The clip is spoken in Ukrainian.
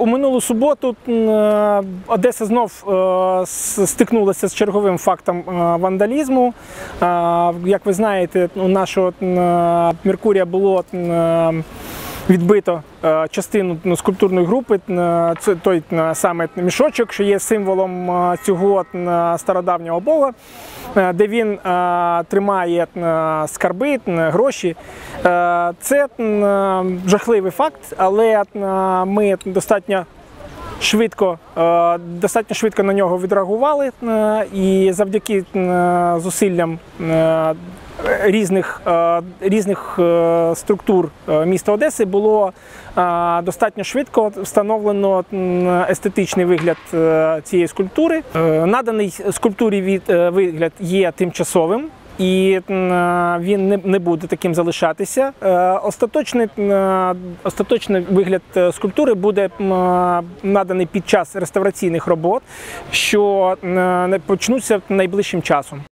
У минулу суботу е, Одеса знов е, стикнулася з черговим фактом е, вандалізму. Як ви знаєте, у нашого Меркурія було відбито е, частину ну, скульптурної групи. Це той саме мішочок, що є символом е, цього стародавнього бога, е, де він е, тримає скарби, гроші. Е, Це е, жахливий факт, але е, ми достатньо швидко, е, достатньо швидко на нього відреагували, е, і завдяки е, зусиллям різних, різних структур міста Одеси було достатньо швидко встановлено естетичний вигляд цієї скульптури. Наданий скульптурі вигляд є тимчасовим. І е, він не, буде таким залишатися. Е, Остаточний, е, остаточний вигляд скульптури буде наданий під час реставраційних робот, що почнуться найближчим часом.